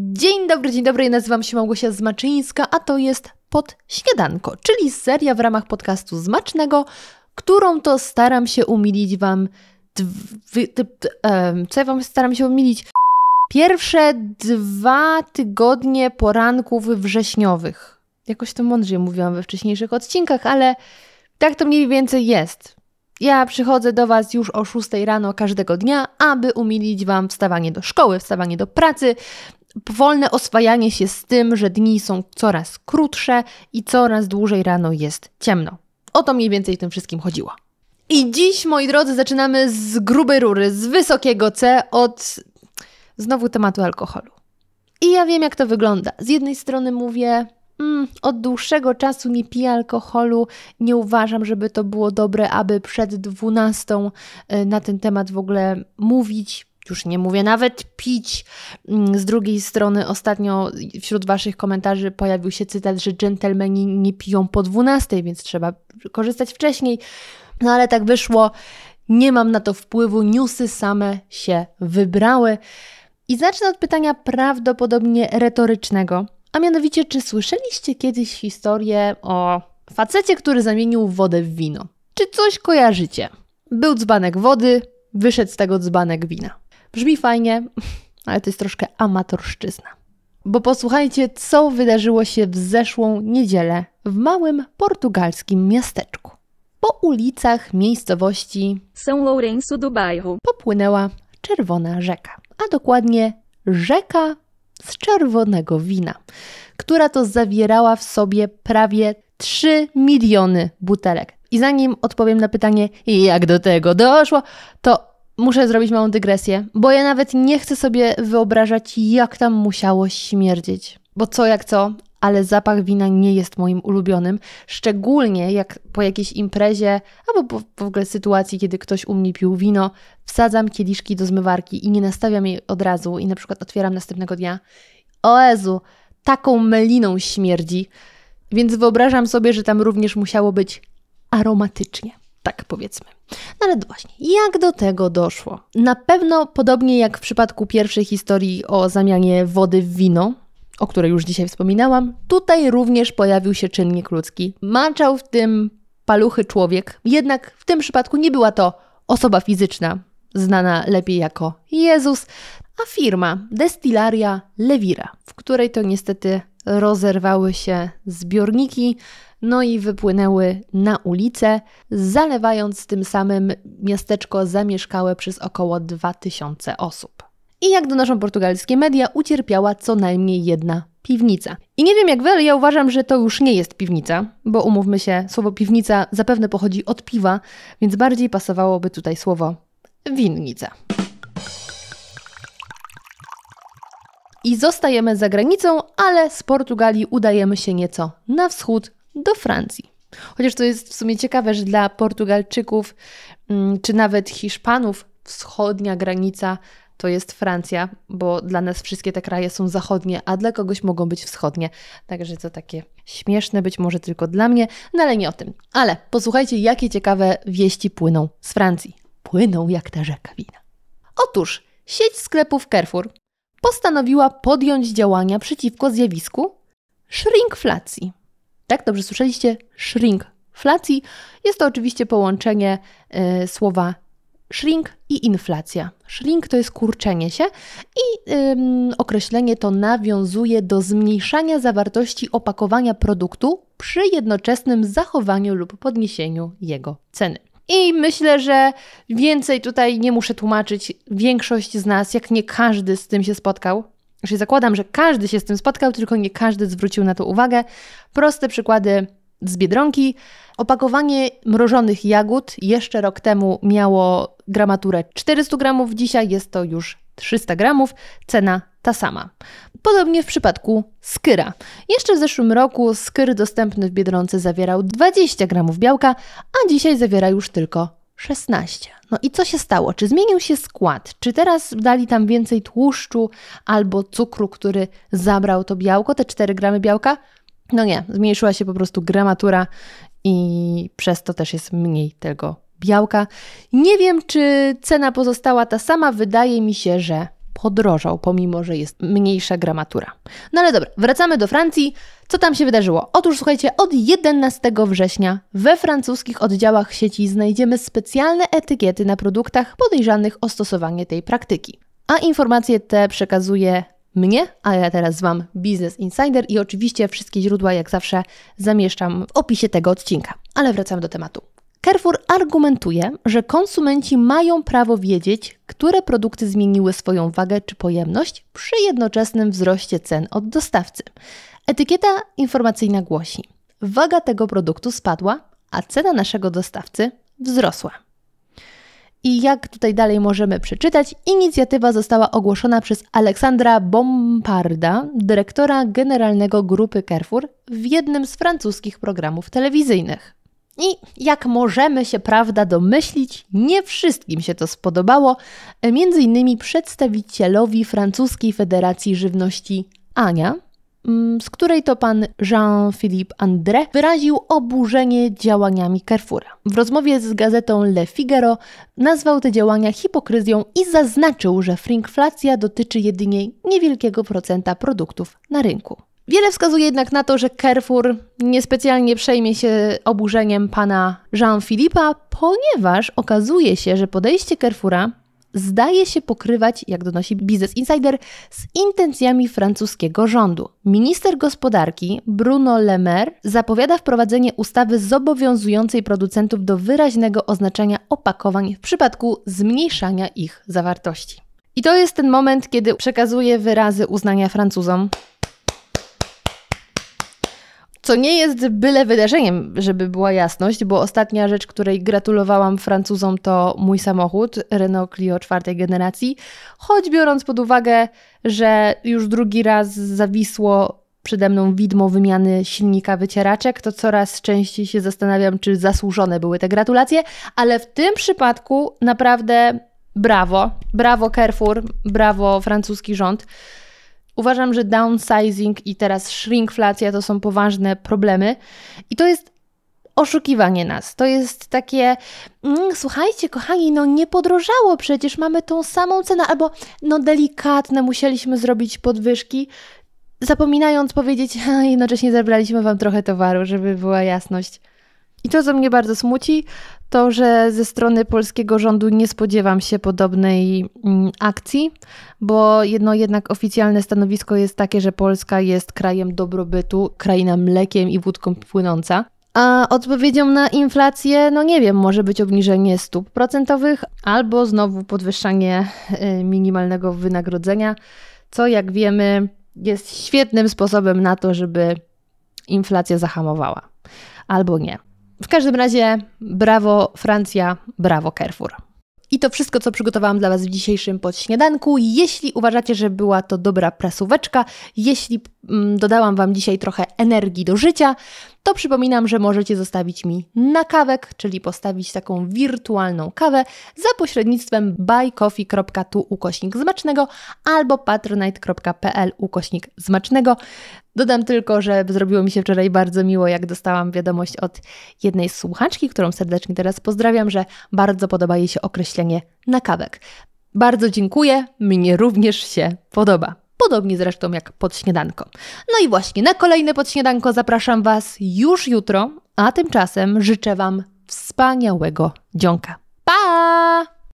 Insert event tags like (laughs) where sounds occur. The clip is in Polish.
Dzień dobry, dzień dobry, nazywam się Małgosia Zmaczyńska, a to jest Pod Śniadanko, czyli seria w ramach podcastu Zmacznego, którą to staram się umilić Wam... Co ja Wam staram się umilić? Pierwsze dwa tygodnie poranków wrześniowych. Jakoś to mądrzej mówiłam we wcześniejszych odcinkach, ale tak to mniej więcej jest. Ja przychodzę do Was już o 6 rano każdego dnia, aby umilić Wam wstawanie do szkoły, wstawanie do pracy, powolne oswajanie się z tym, że dni są coraz krótsze i coraz dłużej rano jest ciemno. O to mniej więcej w tym wszystkim chodziło. I dziś, moi drodzy, zaczynamy z grubej rury, z wysokiego C, od znowu tematu alkoholu. I ja wiem, jak to wygląda. Z jednej strony mówię, mm, od dłuższego czasu nie piję alkoholu, nie uważam, żeby to było dobre, aby przed dwunastą y, na ten temat w ogóle mówić, już nie mówię nawet pić. Mm, z drugiej strony, ostatnio wśród Waszych komentarzy pojawił się cytat, że dżentelmeni nie piją po 12, więc trzeba korzystać wcześniej. No ale tak wyszło, nie mam na to wpływu, newsy same się wybrały. I zacznę od pytania prawdopodobnie retorycznego, a mianowicie, czy słyszeliście kiedyś historię o facecie, który zamienił wodę w wino? Czy coś kojarzycie? Był dzbanek wody, wyszedł z tego dzbanek wina. Brzmi fajnie, (laughs) ale to jest troszkę amatorszczyzna. Bo posłuchajcie, co wydarzyło się w zeszłą niedzielę w małym portugalskim miasteczku. Po ulicach miejscowości São Lourenço do Bairro popłynęła czerwona rzeka, a dokładnie rzeka z czerwonego wina, która to zawierała w sobie prawie 3 miliony butelek. I zanim odpowiem na pytanie, jak do tego doszło, to muszę zrobić małą dygresję, bo ja nawet nie chcę sobie wyobrażać, jak tam musiało śmierdzieć. Bo co jak co, ale zapach wina nie jest moim ulubionym, szczególnie jak po jakiejś imprezie albo po, w ogóle sytuacji, kiedy ktoś u mnie pił wino, wsadzam kieliszki do zmywarki i nie nastawiam jej od razu i na przykład otwieram następnego dnia. O Jezu, taką meliną śmierdzi, więc wyobrażam sobie, że tam również musiało być aromatycznie tak powiedzmy. No ale właśnie, jak do tego doszło? Na pewno podobnie jak w przypadku pierwszej historii o zamianie wody w wino, o której już dzisiaj wspominałam, tutaj również pojawił się czynnik ludzki. Maczał w tym paluchy człowiek, jednak w tym przypadku nie była to osoba fizyczna, znana lepiej jako Jezus, a firma Destylaria Lewira, w której to niestety rozerwały się zbiorniki, no i wypłynęły na ulicę, zalewając tym samym miasteczko zamieszkałe przez około 2000 osób. I jak donoszą portugalskie media, ucierpiała co najmniej jedna piwnica. I nie wiem jak wy, ale ja uważam, że to już nie jest piwnica, bo umówmy się, słowo piwnica zapewne pochodzi od piwa, więc bardziej pasowałoby tutaj słowo winnica. I zostajemy za granicą, ale z Portugalii udajemy się nieco na wschód do Francji. Chociaż to jest w sumie ciekawe, że dla Portugalczyków mm, czy nawet Hiszpanów wschodnia granica to jest Francja, bo dla nas wszystkie te kraje są zachodnie, a dla kogoś mogą być wschodnie. Także to takie śmieszne być może tylko dla mnie, no ale nie o tym. Ale posłuchajcie, jakie ciekawe wieści płyną z Francji. Płyną jak ta rzeka wina. Otóż sieć sklepów Carrefour postanowiła podjąć działania przeciwko zjawisku shrinkflacji. Tak, dobrze słyszeliście? Shrinkflacji. Jest to oczywiście połączenie y, słowa shrink i inflacja. Shrink to jest kurczenie się i ym, określenie to nawiązuje do zmniejszania zawartości opakowania produktu przy jednoczesnym zachowaniu lub podniesieniu jego ceny. I myślę, że więcej tutaj nie muszę tłumaczyć. Większość z nas, jak nie każdy z tym się spotkał, Czyli zakładam, że każdy się z tym spotkał, tylko nie każdy zwrócił na to uwagę. Proste przykłady z Biedronki. Opakowanie mrożonych jagód jeszcze rok temu miało gramaturę 400 gramów, dzisiaj jest to już 300 gramów, cena ta sama. Podobnie w przypadku skyra. Jeszcze w zeszłym roku skyr dostępny w Biedronce zawierał 20 gramów białka, a dzisiaj zawiera już tylko 16. No i co się stało? Czy zmienił się skład? Czy teraz dali tam więcej tłuszczu albo cukru, który zabrał to białko, te 4 gramy białka? No nie, zmniejszyła się po prostu gramatura i przez to też jest mniej tego białka. Nie wiem, czy cena pozostała ta sama. Wydaje mi się, że podrożał, pomimo że jest mniejsza gramatura. No ale dobra, wracamy do Francji. Co tam się wydarzyło? Otóż słuchajcie, od 11 września we francuskich oddziałach sieci znajdziemy specjalne etykiety na produktach podejrzanych o stosowanie tej praktyki. A informacje te przekazuje mnie, a ja teraz Wam Business Insider i oczywiście wszystkie źródła, jak zawsze, zamieszczam w opisie tego odcinka. Ale wracam do tematu. Carrefour argumentuje, że konsumenci mają prawo wiedzieć, które produkty zmieniły swoją wagę czy pojemność przy jednoczesnym wzroście cen od dostawcy. Etykieta informacyjna głosi: waga tego produktu spadła, a cena naszego dostawcy wzrosła. I jak tutaj dalej możemy przeczytać, inicjatywa została ogłoszona przez Aleksandra Bomparda, dyrektora generalnego grupy Carrefour, w jednym z francuskich programów telewizyjnych. I jak możemy się prawda domyślić, nie wszystkim się to spodobało, między innymi przedstawicielowi francuskiej Federacji Żywności Ania, mm, z której to pan Jean-Philippe André wyraził oburzenie działaniami Carrefoura. W rozmowie z gazetą Le Figaro nazwał te działania hipokryzją i zaznaczył, że fringflacja dotyczy jedynie niewielkiego procenta produktów na rynku. Wiele wskazuje jednak na to, że Carrefour niespecjalnie przejmie się oburzeniem pana Jean-Philippa, ponieważ okazuje się, że podejście Carrefoura zdaje się pokrywać, jak donosi Business Insider, z intencjami francuskiego rządu. Minister gospodarki Bruno Le Maire zapowiada wprowadzenie ustawy zobowiązującej producentów do wyraźnego oznaczenia opakowań w przypadku zmniejszania ich zawartości. I to jest ten moment, kiedy przekazuje wyrazy uznania Francuzom, co nie jest byle wydarzeniem, żeby była jasność, bo ostatnia rzecz, której gratulowałam Francuzom, to mój samochód Renault Clio czwartej generacji. Choć biorąc pod uwagę, że już drugi raz zawisło przede mną widmo wymiany silnika wycieraczek, to coraz częściej się zastanawiam, czy zasłużone były te gratulacje, ale w tym przypadku naprawdę brawo, brawo Carrefour, brawo francuski rząd. Uważam, że downsizing i teraz shrinkflacja to są poważne problemy i to jest oszukiwanie nas. To jest takie, mm, słuchajcie, kochani, no nie podrożało, przecież mamy tą samą cenę, albo no delikatne musieliśmy zrobić podwyżki, zapominając powiedzieć, a jednocześnie zabraliśmy Wam trochę towaru, żeby była jasność. I to, co mnie bardzo smuci, to, że ze strony polskiego rządu nie spodziewam się podobnej mm, akcji, bo jedno jednak oficjalne stanowisko jest takie, że Polska jest krajem dobrobytu, kraina mlekiem i wódką płynąca. A odpowiedzią na inflację, no nie wiem, może być obniżenie stóp procentowych albo znowu podwyższanie y, minimalnego wynagrodzenia, co jak wiemy jest świetnym sposobem na to, żeby inflacja zahamowała. Albo nie. W każdym razie, brawo Francja, brawo Carrefour. I to wszystko, co przygotowałam dla Was w dzisiejszym podśniadanku. Jeśli uważacie, że była to dobra prasóweczka, jeśli mm, dodałam Wam dzisiaj trochę energii do życia, to przypominam, że możecie zostawić mi na kawek, czyli postawić taką wirtualną kawę za pośrednictwem buycoffee.tu ukośnik zmacznego albo patronite.pl ukośnik zmacznego. Dodam tylko, że zrobiło mi się wczoraj bardzo miło, jak dostałam wiadomość od jednej słuchaczki, którą serdecznie teraz pozdrawiam, że bardzo podoba jej się określenie na kawek. Bardzo dziękuję, mnie również się podoba. Podobnie zresztą jak pod śniadanko. No i właśnie na kolejne podśniadanko zapraszam Was już jutro, a tymczasem życzę Wam wspaniałego dzionka. Pa!